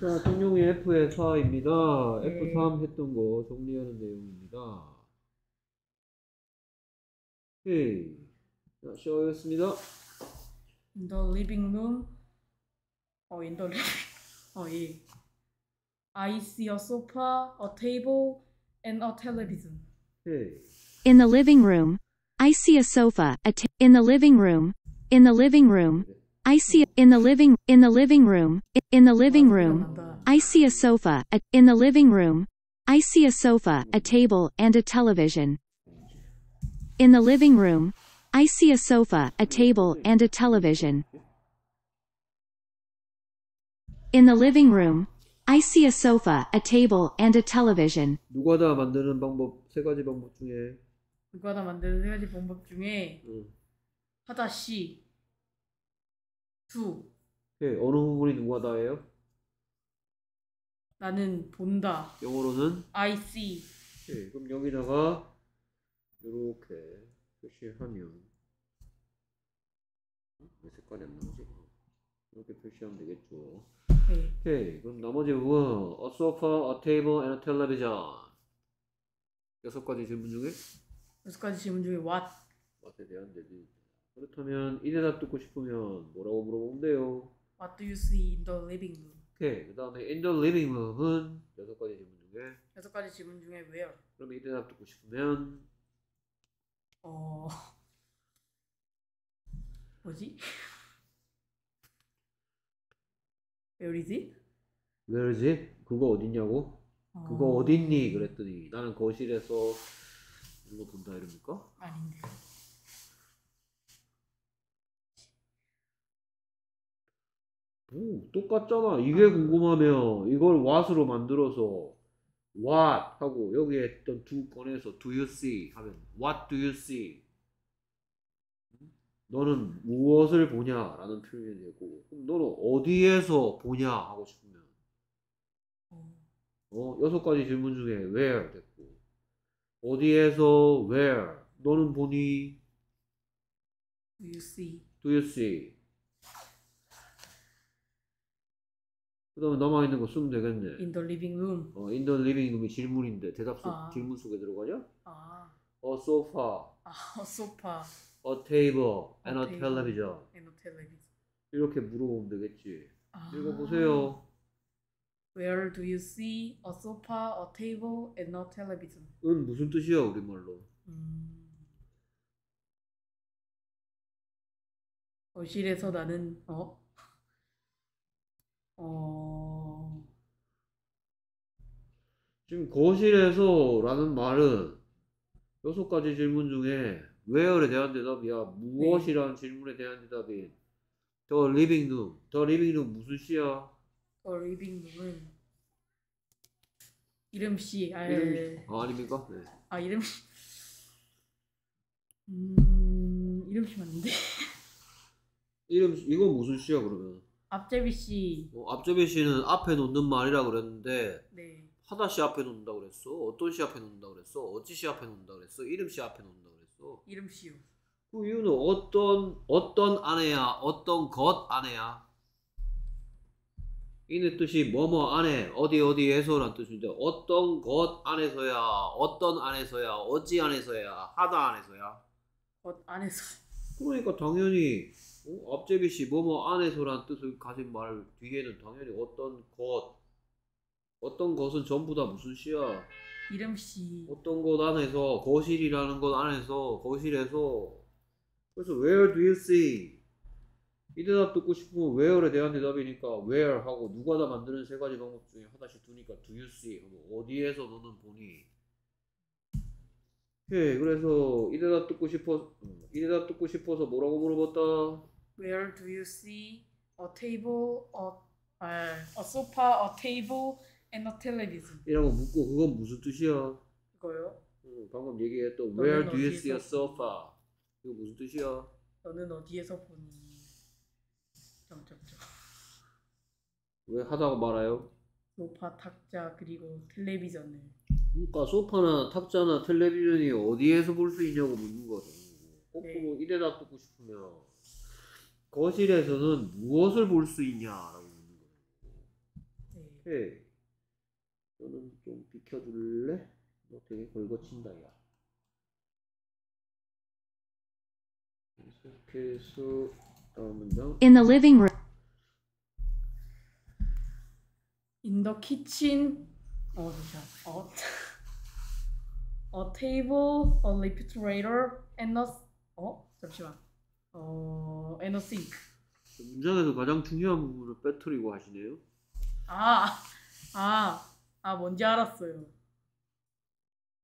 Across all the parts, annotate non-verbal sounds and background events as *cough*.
자, 통용이 F의 4입니다. 네. F3 했던 거 정리하는 내용입니다. 오케이. 자, 시작하겠습니다. In the living room. 어, in the living. *laughs* 어, 예. I see a sofa, a table, and a television. 오케이. In the living room, I see a sofa. A t- in the living room, in the living room, I see in the living in the living room i- in the living room. 난다. I see a sofa. A, in the living room, I see a sofa, a table, and a television. In the living room, I see a sofa, a table, and a television. In the living room, I see a sofa, a table, and a television. 누가다 만드는 방법 세 가지 방법 중에 이거 하나 만드는 세 가지 방법 중에 응. 하다시 두 오케이. 어느 부분이 누가 다예요? 나는 본다. 영어로는 I see. 오케이. 그럼 여기다가 이렇게 표시하면 왜 색깔이 안 나오지? 이렇게 표시하면 되겠죠. 네. 오케이. 그럼 나머지 부분 A sofa, a table, and a television 여섯 가지 질문 중에 여섯 가지 질문 중에 what? 맛에 대한 대비 그렇다면 이 대답 듣고 싶으면 뭐라고 물어보면 돼요? What do you see in the living room? 오케이. 그 다음에 in the living room은 여섯 가지 질문 중에 여섯 가지 질문 중에 where? 그럼 이 대답 듣고 싶으면 어 뭐지? Where is it? where is it? 그거 어딨냐고? 어, 그거 어딨니? 그랬더니 나는 거실에서 이거 본다 이럽니까? 아닌데. 오, 똑같잖아. 이게 궁금하면 이걸 what으로 만들어서 what 하고 여기에 있던 두 꺼내서 do you see 하면 what do you see? 너는 무엇을 보냐 라는 표현이 되고 그럼 너는 어디에서 보냐 하고 싶으면 어, 어 여섯 가지 질문 중에 where 됐고 어디에서 where 너는 보니 do you see? do you see 그 다음에 남아 있는 거 쓰면 되겠네 In the living room. 어, in the living room이 질문인데 대답 속 아. 질문 속에 들어가냐? 아, A sofa, 아, a sofa a table, and a table. television and a television. 이렇게 물어보면 되겠지 아, 읽어 보세요 Where do you see a sofa, a table, and a television? 은 무슨 뜻이야 우리말로 음. 거실에서 나는 어? 어. 지금 거실에서 라는 말은 여섯 가지 질문 중에 where에 대한 대답이야 무엇이라는 질문에 대한 대답이 the living room the living room 무슨 시야? The living room은 이름 씨, 아, 이름 아, 아닙니까? 네. 아 이름 씨. 음, 이름 씨 맞는데. 이름 이건 무슨 시야 그러면? 앞제비 씨. 어, 앞접이 씨는 앞에 놓는 말이라 그랬는데 네. 하다 씨 앞에 놓는다 그랬어? 어떤 씨 앞에 놓는다 그랬어? 어찌 씨 앞에 놓는다 그랬어? 이름 씨 앞에 놓는다 그랬어? 이름 씨요. 그 이유는 어떤 어떤 아내야? 어떤 것 아내야? 이는 뜻이 뭐뭐 안에 어디 어디에서란 뜻인데 어떤 것 안에서야 어떤 안에서야 어찌 안에서야 하다 안에서야 겉 안에서. 그러니까 당연히 어? 앞제비 씨 뭐뭐 안에서란 뜻을 가진 말 뒤에는 당연히 어떤 것 어떤 것은 전부 다 무슨 시야? 이름 씨. 어떤 것 안에서 거실이라는 것 안에서 거실에서. 그래서 where do you see? 이 대답 듣고 싶으면 where에 대한 대답이니까 where 하고 누가 다 만드는 세 가지 방법 중에 하나씩 두니까 do you see? 어디에서 너는 보니? 오케이 그래서 이 대답 듣고 싶어 음, 이 대답 듣고 싶어서 뭐라고 물어봤다 Where do you see a table, a, 아, a sofa, a table, and a television? 이라고 묻고 그건 무슨 뜻이야 이거요. 음, 방금 얘기했던 where do you see a 어디에서 sofa 이거 무슨 뜻이야 너는 어디에서 보니? 점점점. 왜 하다가 말아요 소파, 탁자 그리고 텔레비전을. 그러니까 소파나 탁자나 텔레비전이 어디에서 볼 수 있냐고 묻는 거죠. 거꾸로 네. 이 대답 듣고 싶으면 거실에서는 무엇을 볼 수 있냐라고 묻는 거예요. 오케이. 너는 좀 비켜줄래? 너 되게 걸거친다, 야. 계속해서 다음 문장. In the living room. In the kitchen. 어 잠시만. 어. *laughs* A table, a refrigerator, and a 어 잠시만. 어 sink. 문장에서 가장 중요한 부분을 빼뜨리고 하시네요. 아, 아, 아, 뭔지 알았어요.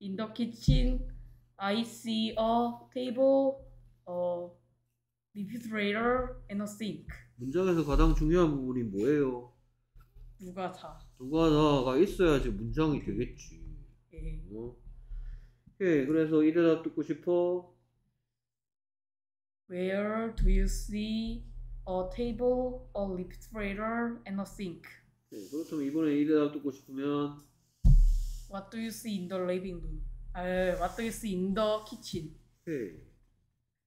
In the kitchen, I see a table, a refrigerator, and a sink. 문장에서 가장 중요한 부분이 뭐예요? 누가 다. 누가 다가 있어야지 문장이 되겠지. 예. 어? 오케이, 그래서 이 대답 듣고 싶어. Where do you see a table, a refrigerator, and a sink? 네, 그렇다면 이번에 이 대답 듣고 싶으면 What do you see in the living room? 아, what do you see in the kitchen? 오케이.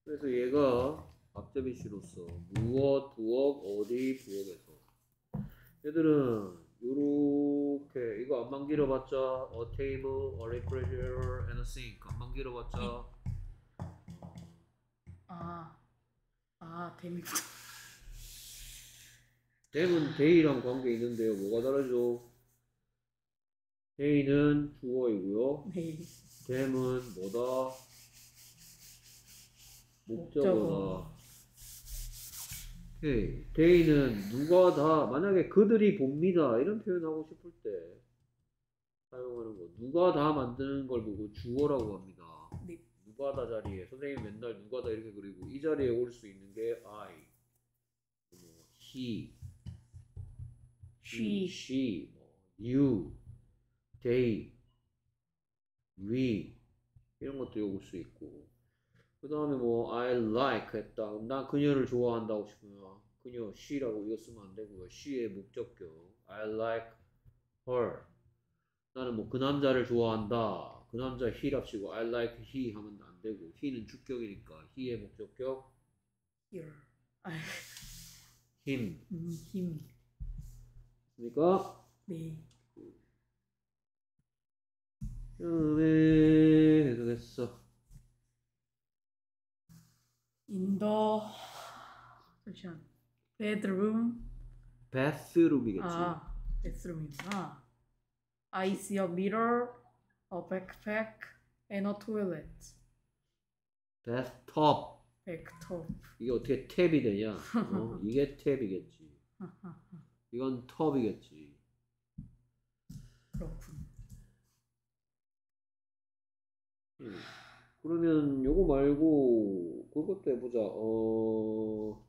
그래서 얘가 앞제비시로서 무엇, 부엌, 어디, 부엌에서 얘들은 요렇게 이거 안만 길어봤자 a table, a refrigerator, and a sink 안만 길어봤자 아, 아, 데미구나. 댐은 *laughs* 데이랑 관계 있는데요. 뭐가 다르죠? 데이는 주어이고요. 네. 댐은 뭐다? 목적어다. 목적어. 오케이. 데이는 누가 다 만약에 그들이 봅니다 이런 표현하고 싶을 때 사용하는 거. 누가 다 만드는 걸 보고 주어라고 합니다. 네. 누가 다 자리에 선생님 맨날 누가 다 이렇게 그리고 이 자리에 올 수 있는 게 I, 뭐 he, She. she, 뭐 you, they, we. 이런 것도 올 수 있고. 그 다음에 뭐 I like 했다 그럼 난 그녀를 좋아한다고 싶으면 그녀 she라고 이거 쓰면 안 되고요 she의 목적격. I like her. 나는 뭐 그 남자를 좋아한다 그 남자 he랍시고 I like he 하면 안 되고 he는 주격이니까 he의 목적격. 아, him 음, 힘. 그러니까 네. 그다음에 계속했어 In the 잠시만. bedroom. bathroom이겠지 아, bedroom이구나. I see a mirror, a backpack, and a toilet. bathtub 백톱. 이게 어떻게 탭이 되냐 어? *laughs* 이게 탭이겠지 *laughs* 이건 텁이겠지 그렇군. 음. 그러면 요거 말고 그것도 해보자 어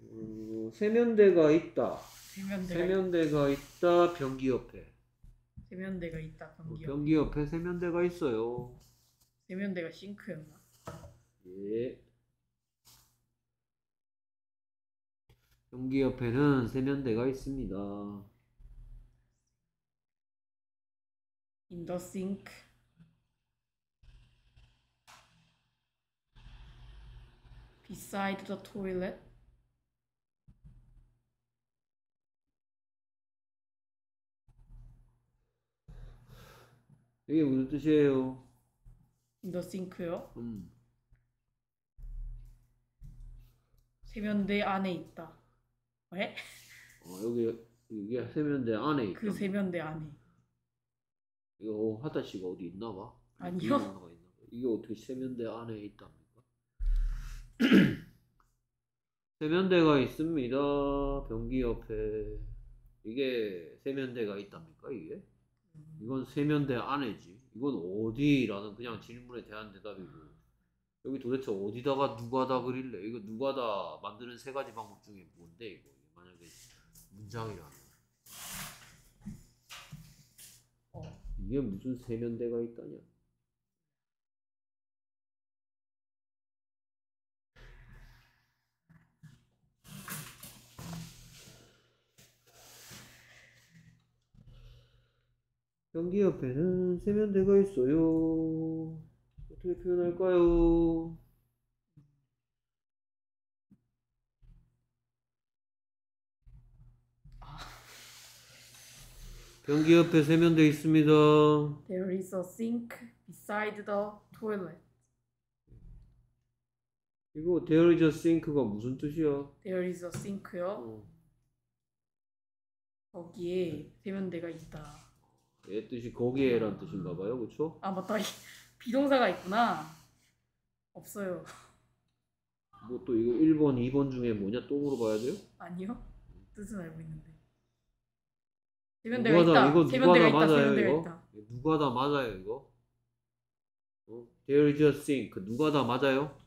음, 세면대가 있다 세면대가 세면대가 있다 변기 옆에 세면대가 있다. 어, 변기. 변기 옆에 세면대가 있어요 세면대가 싱크였나? 예 변기 옆에는 세면대가 있습니다 In the sink. Beside the toilet. 이게 무슨 뜻이에요? The sink요. 음, 세면대 안에 있다. 왜? 어, 여기 이게 세면대 안에 있다 그 세면대 안에. 이거 하다 씨가 어디 있나 봐? 아니요. 있나 봐. 이게 어떻게 세면대 안에 있답니까? *clears throat* 세면대가 있습니다. 변기 옆에 이게 세면대가 있답니까? 이게? 음, 이건 세면대 안에지. 이건 어디라는 그냥 질문에 대한 대답이고 여기 도대체 어디다가 누가다 그릴래? 이거 누가다 만드는 세 가지 방법 중에 뭔데 이거? 만약에 문장이라면 어. 이게 무슨 세면대가 있다냐? 변기 옆에는 세면대가 있어요. 어떻게 표현할까요? 변기 옆에 세면대 있습니다. There is a sink beside the toilet. 이거 there is a sink가 무슨 뜻이야? There is a sink요. 어, 거기에 세면대가 있다. 얘 뜻이 거기에란 뜻인가 봐요. 그쵸? 아 맞다. 비동사가 있구나. 없어요. 뭐 또 이거 1번, 2번 중에 뭐냐 또 물어봐야 돼요? 아니요. 뜻은 알고 있는데. 다 있다. 이거 누가 다 있다. 맞아요 이거? 있다. 누가 다 맞아요 이거? 어? There is a sink 누가 다 맞아요?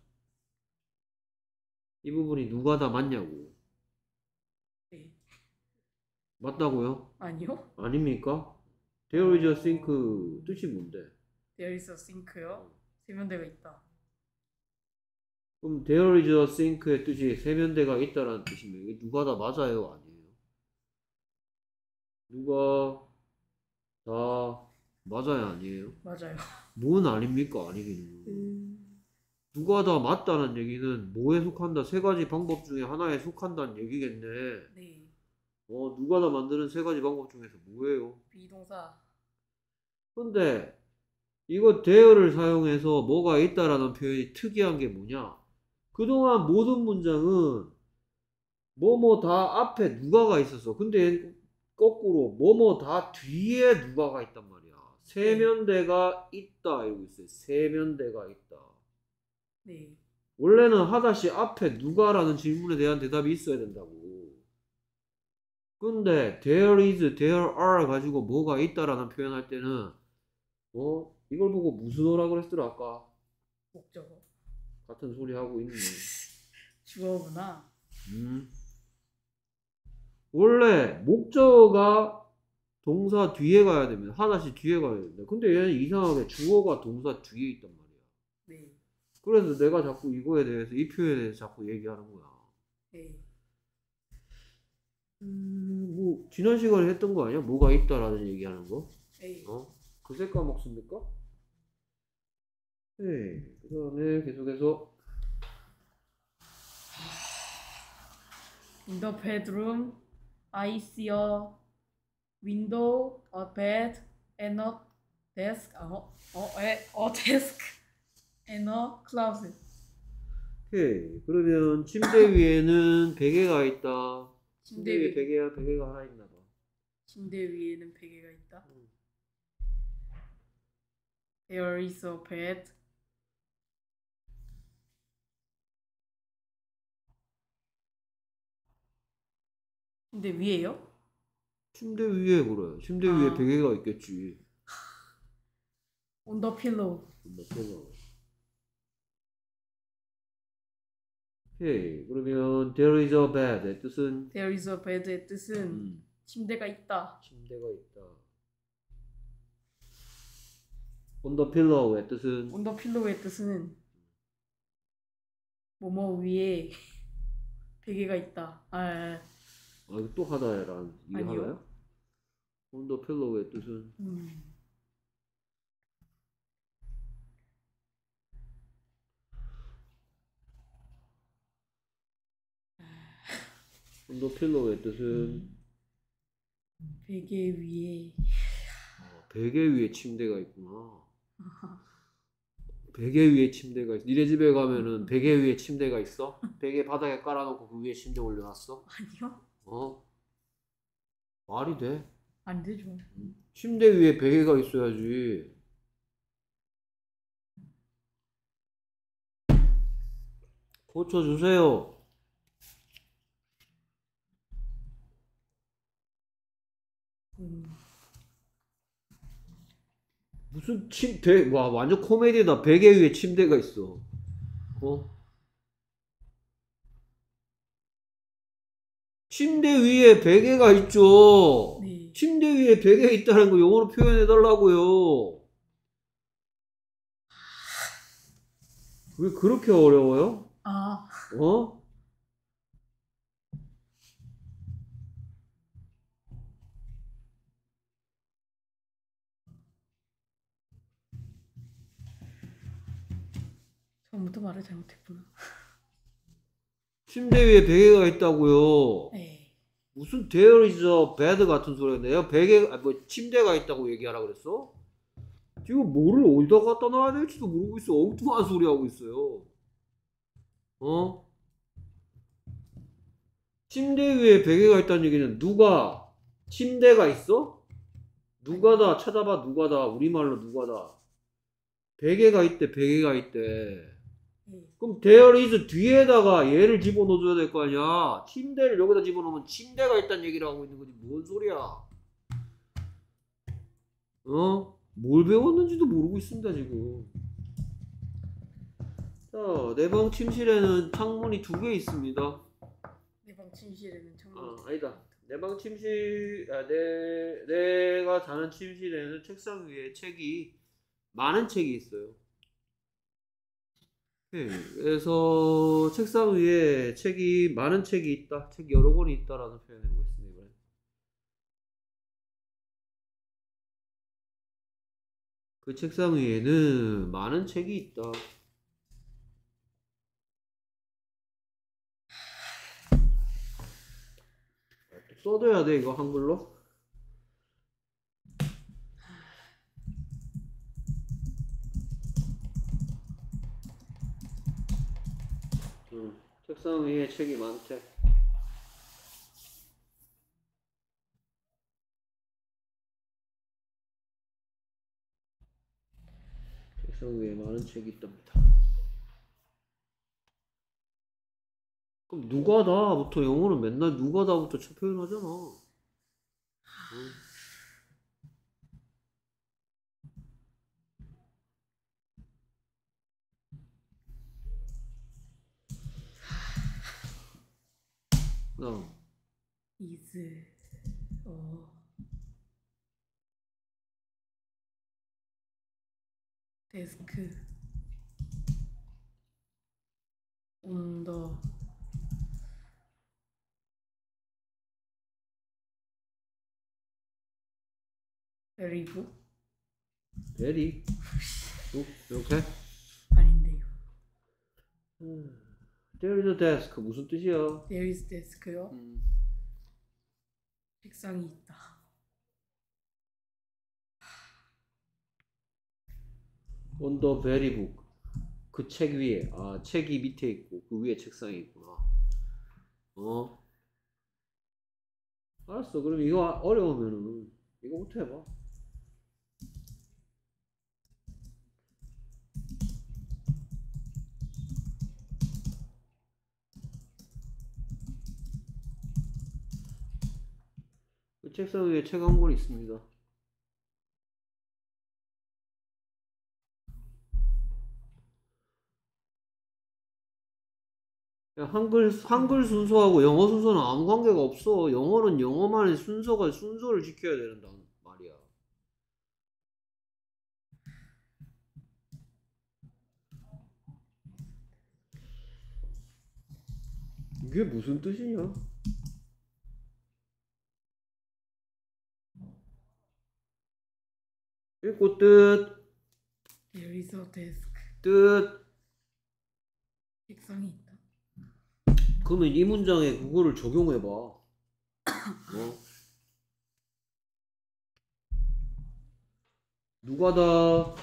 이 부분이 누가 다 맞냐고 네. 맞다고요? 아니요. 아닙니까? There is a sink 뜻이 뭔데? There is a sink요. 세면대가 있다. 그럼 there is a sink의 뜻이 세면대가 있다라는 뜻이면 이게 누가 다 맞아요? 아니에요? 누가 다 맞아요? 아니에요? 맞아요. 뭔 아닙니까? 아니기는 음. 누가 다 맞다는 얘기는 뭐에 속한다? 세 가지 방법 중에 하나에 속한다는 얘기겠네. 네. 어, 누가 다 만드는 세 가지 방법 중에서 뭐예요? 비동사. 근데 이거 대어를 사용해서 뭐가 있다라는 표현이 특이한 게 뭐냐? 그동안 모든 문장은 뭐뭐 다 앞에 누가가 있었어. 근데 거꾸로 뭐뭐 다 뒤에 누가가 있단 말이야. 세면대가 있다 이러고 있어요. 세면대가 있다. 네. 원래는 하다시 앞에 누가라는 질문에 대한 대답이 있어야 된다고. 근데 there is, there are 가지고 뭐가 있다라는 표현할 때는 어 이걸 보고 무슨 어라 그랬더라 아까 목적어. 같은 소리 하고 있네. *laughs* 주어구나. 음. 원래 목적어가 동사 뒤에 가야 됩니다. 하다시 뒤에 가야 됩니다. 근데 얘는 이상하게 주어가 동사 뒤에 있단 말이야. 네. 그래서 내가 자꾸 이거에 대해서 이 표현에 대해서 자꾸 얘기하는 거야. 네. 음, 뭐 지난 시간에 했던 거 아니야? 뭐가 있다라는 얘기하는 거? 네. 어? 그새 까먹습니까? 네. 그 다음에 계속해서 In the bedroom, I see a window, a bed, and a desk. 어, 어, 에, a desk, and a closet. 오케이. 그러면 침대 위에는 베개가 있다. 침대 위에 위, 베개야 베개가 하나 있나 봐. 침대 위에는 베개가 있다. There is a bed. 침대 위에요? 침대 위에 그래. 침대 위에 아. 베개가 있겠지. *laughs* On the pillow. 뭐 그거. 오케이. 그러면 there is a bed의 뜻은 There is a bed의 뜻은 음, 침대가 있다. 침대가 있다. on the pillow의 뜻은 On the pillow의 뜻은 뭐뭐 위에 베개가 있다. 아, 아, 아, 이거 또 하다야란 이거 아니요. 하나요? on the pillow의 뜻은 음. Pillow의 뜻은 베개 위에 어, 베개 위에 침대가 있구나. 베개 위에 침대가 있어. 니네 집에 가면은 베개 위에 침대가 있어? 베개 바닥에 깔아놓고 그 위에 침대 올려놨어? 아니요? 어? 말이 돼? 안 되죠. 침대 위에 베개가 있어야지. 고쳐주세요. 무슨 침, 배, 와, 완전 코미디다. 베개 위에 침대가 있어. 어? 침대 위에 베개가 있죠. 네. 침대 위에 베개 있다는 거 영어로 표현해 달라고요. 왜 그렇게 어려워요? 아, 어? 처음부터 말을 잘못했구나. 침대 위에 베개가 있다고요. 네. 무슨 there is a bed 같은. 내가 베개, 아, 뭐, 침대가 있다고 얘기하라 그랬어? 지금 뭐를 어디다 갖다 놔야 될지도 모르고 있어. 엉뚱한 소리 하고 있어요. 어? 침대 위에 베개가 있다는 얘기는 누가 침대가 있어? 누가다 찾아봐 누가다 우리말로 누가다 베개가 있대 베개가 있대 예. 그럼 there is 뒤에다가 얘를 집어넣어줘야 될 거 아니야 침대를 여기다 집어넣으면 침대가 있다는 얘기를 하고 있는 거지 뭔 소리야 어? 뭘 배웠는지도 모르고 있습니다 지금 자 내 방 침실에는 창문이 두 개 있습니다 내 방 침실에는 정말 아, 아니다. 내 방 침실, 아, 내, 내가 자는 침실에는 책상 위에 책이, 많은 책이 있어요. 네, 그래서 책상 위에 책이, 많은 책이 있다. 책 여러 권이 있다라는 표현을 해보겠습니다. 이번엔. 그 책상 위에는 많은 책이 있다. 써줘야 돼 이거 한글로? 응, 책상 위에 책이 많대. 책상 위에 많은 책이 있답니다. 그럼 누가다부터 영어는 맨날 누가다부터 첫 표현하잖아. 응? 그다음 is 어. 데스크 good. 대리 어, 이렇게? 아닌데요. There is a desk 무슨 뜻이야? There is desk요. 음, 책상이 있다. on the very book 그 책 위에 아 책이 밑에 있고 그 위에 책상이 있구나. 어? 알았어. 그럼 이거 어려우면은 이거부터 해봐. 책상 위에 책 한권 있습니다. 야, 한글 한글 순서하고 영어 순서는 아무 관계가 없어. 영어는 영어만의 순서가 순서를 지켜야 된다는 말이야. 이게 무슨 뜻이냐? 읽고 뜻, There desk. 뜻. 책상이 있다. 그러면 이 문장에 그거를 적용해봐. 어? 누가다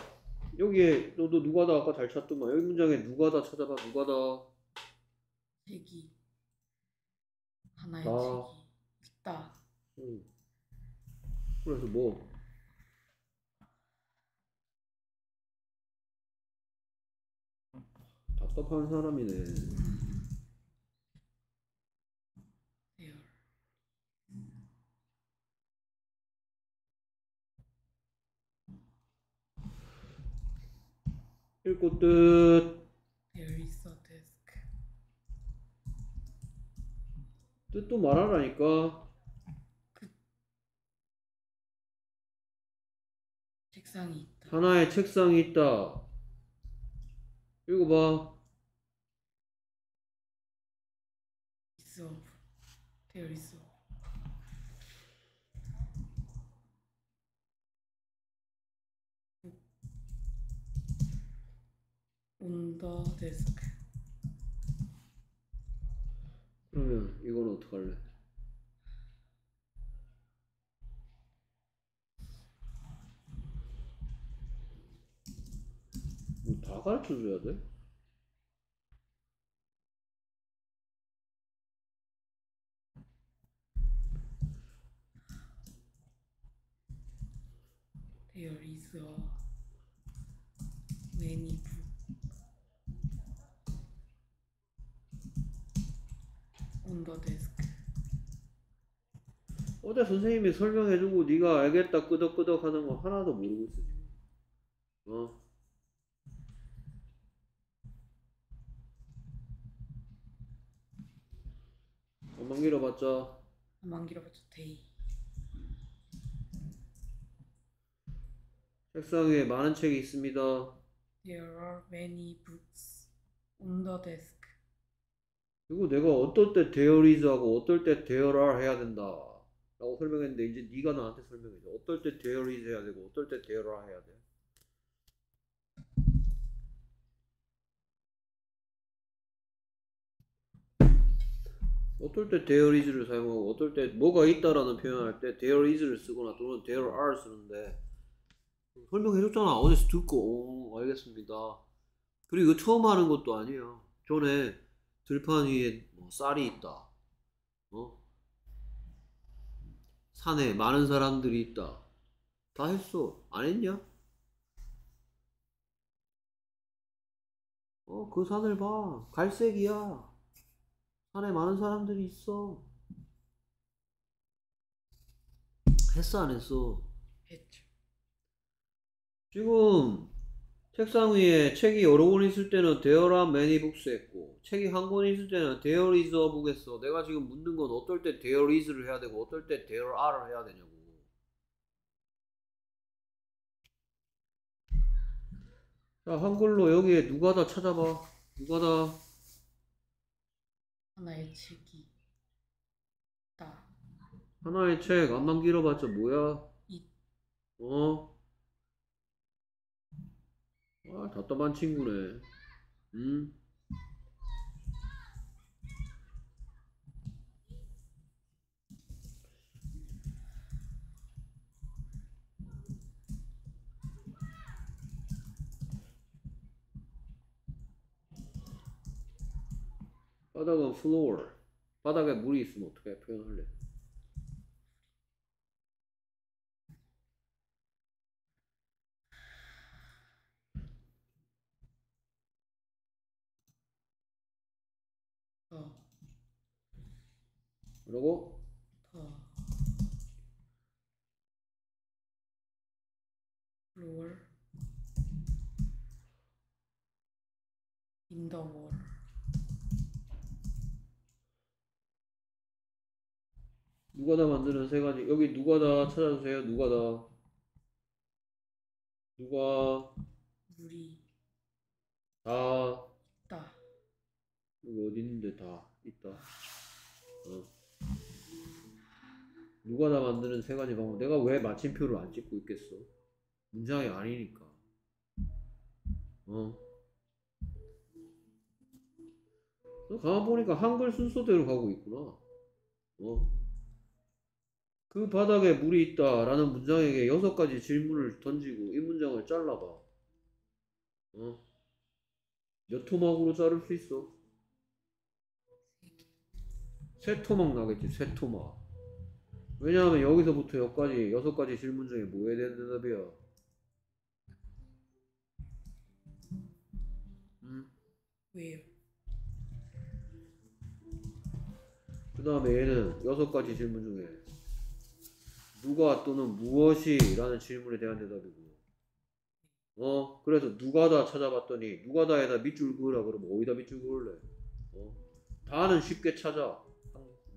여기에 너도 누가다 아까 잘 찾더만 여기 문장에 누가다 찾아봐 누가다 책이 하나의 나. 책이 있다. 응. 그래서 뭐 답답한 사람이네. 읽고 뜻. 뜻도 말하라니까 책상이 있다. 하나의 책상이 있다 읽어봐 되어 있어. 온더 데스크. 그러면 이건 어떡할래? 뭐 다 가르쳐줘야 돼? On the desk. 어제 선생님이 설명해주고 네가 알겠다 끄덕끄덕 하는 거 하나도 모르고 있어 지금. 어? 안만 길어봤자 한번 길어봤자 day. 책상 위에 많은 책이 있습니다. There are many books on the desk. 그리고 내가 어떨 때 there is 하고 어떨 때 there are 해야 된다 라고 설명했는데 이제 네가 나한테 설명해 줘 어떨 때 there is 해야 되고 어떨 때 there are 해야 돼 어떨 때 there is를 사용하고 어떨 때 뭐가 있다라는 표현할 때 there is를 쓰거나 또는 there are 쓰는데 설명해줬잖아 어디서 듣고 오, 알겠습니다 그리고 이거 처음 하는 것도 아니에요 전에 들판 위에 뭐 쌀이 있다. 어? 산에 많은 사람들이 있다. 다 했어. 안 했냐? 어, 그 산을 봐. 갈색이야. 산에 많은 사람들이 있어. 했어, 안 했어? 지금 책상 위에 책이 여러 권 있을 때는 there are many books 했고 책이 한 권 있을 때는 there is a book 했어. 내가 지금 묻는 건 어떨 때 there is를 해야 되고 어떨 때 there are를 해야 되냐고. 자 한글로 여기에 누가 다 찾아봐. 누가 다? 하나의 책이 있다. 하나의 책. 안만 길어봤자 뭐야? 이 어? 아 답답한 친구네 응? 바닥은 floor 바닥에 물이 있으면 어떻게 표현할래? 더, 그러고 더 floor in the wall. 누가다 만드는 세 가지. 여기 누가다 찾아주세요. 누가다. 누가 물이 다. 있다. 여기 어디 있는데 다 있다. 어. 누가 다 만드는 세 가지 방법. 내가 왜 마침표를 안 찍고 있겠어? 문장이 아니니까. 어. 너 가만 보니까 한글 순서대로 가고 있구나. 어. 그 바닥에 물이 있다 라는 문장에게 여섯 가지 질문을 던지고 이 문장을 잘라봐. 어? 몇 토막으로 자를 수 있어? 세 토막 나겠지, 세 토막. 왜냐하면 여기서부터 여기까지 여섯 가지 질문 중에 뭐 해야 되는 대답이야? 음? Where? 그 다음에 얘는 여섯 가지 질문 중에 누가 또는 무엇이 라는 질문에 대한 대답이고. 어? 그래서 누가다 찾아봤더니 누가다에다 밑줄 그으라 그러면 어디다 밑줄 그을래? 어? 다는 쉽게 찾아.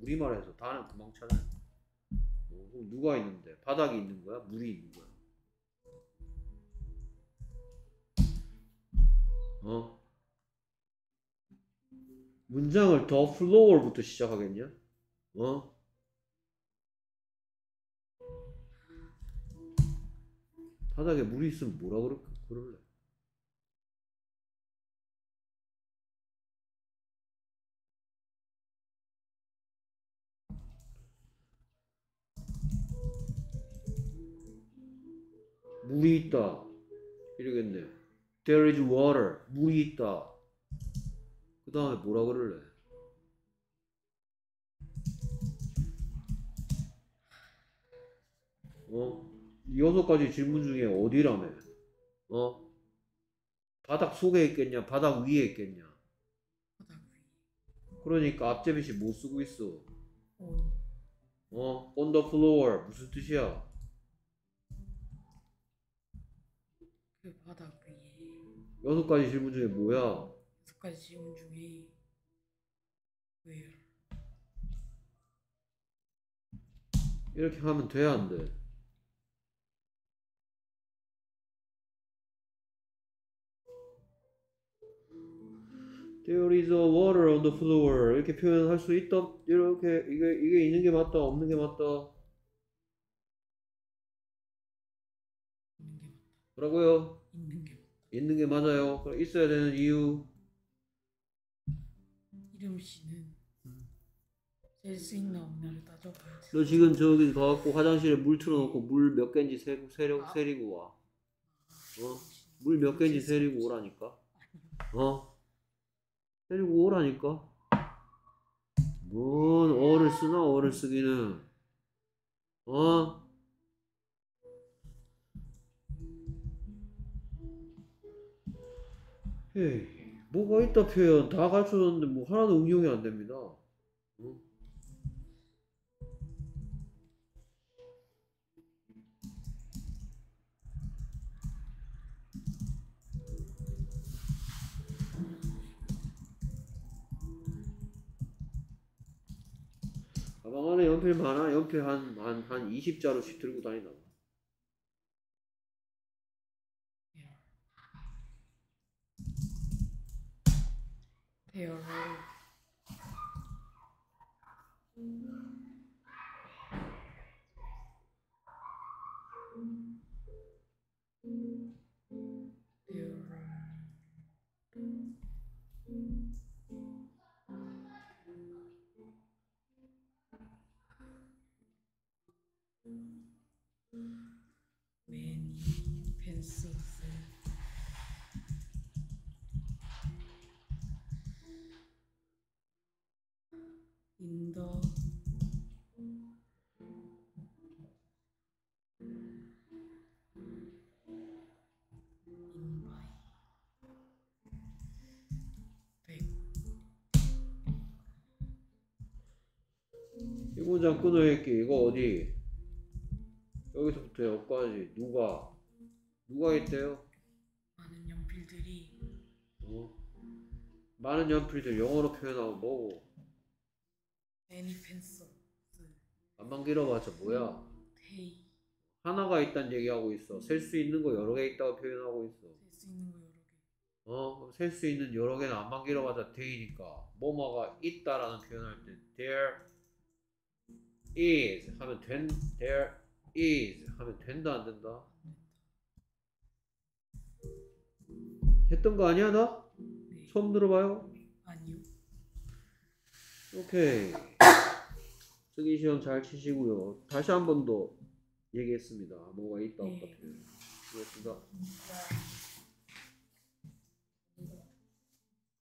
우리말에서 다는 금방 찾아. 어, 그럼 누가 있는데? 바닥이 있는 거야? 물이 있는 거야? 어? 문장을 더 floor부터 시작하겠냐? 어 바닥에 물이 있으면 뭐라 그럴, 그럴래? 물이 있다. 이러겠네. There is water. 물이 있다. 그 다음에 뭐라 그럴래? 어? 이 여섯 가지 질문 중에 어디라며? 어? 바닥 속에 있겠냐? 바닥 위에 있겠냐? 바닥 위. 그러니까 앞제비시 못 쓰고 있어. 어. 어? On the floor. 무슨 뜻이야? 그 바닥 위에 여섯 가지 질문 중에 뭐야? 여섯 가지 질문 중에 where 이렇게 하면 돼, 안 돼? There is a water on the floor. 이렇게 표현할 수 있다. 이렇게 이게 이게 있는 게 맞다, 없는 게 맞다. 뭐라고요? 있는 게 있는 게 맞아요. 그럼 있어야 되는 이유. 이름 씨는 셀수 있나 없나를 따져봐야 돼. 너 지금 저기 가갖고 화장실에 물 틀어놓고 물 몇 개인지 세, 세려, 세리고 와. 어? 물 몇 개인지 세리고 오라니까. 어? 세리고 오라니까. 뭔 어를 쓰나 어를 쓰기는. 어? 에이, 뭐가 있다 표현 다 가르쳐줬는데 뭐 하나도 응용이 안 됩니다. 어? 가방 안에 연필 많아? 연필 한, 한, 한 20자루씩 들고 다니나? 대여를 in the in my bag 이 문장 끊어읽기 이거 어디? 여기서부터 여기까지 누가? 누가 있대요? 많은 연필들이 어? 많은 연필들 영어로 표현하면 뭐고? Many pencils 안만 길어봤자 뭐야? they 하나가 있다는 얘기하고 있어. 셀 수 있는 거 여러 개 있다고 표현하고 있어. 셀수 있는 거 여러 개 어? 셀 수 있는 여러 개는 안만 길어봤자 the이니까 뭐뭐가 있다라는 표현할 때 there is 하면 된 there is 하면 된다 안 된다? 했던 거 아니야 나? 네. 처음 들어봐요? 오케이. 쓰기 시험 잘 치시고요. 다시 한 번 더 얘기했습니다. 뭐가 있다 없다 네. 네.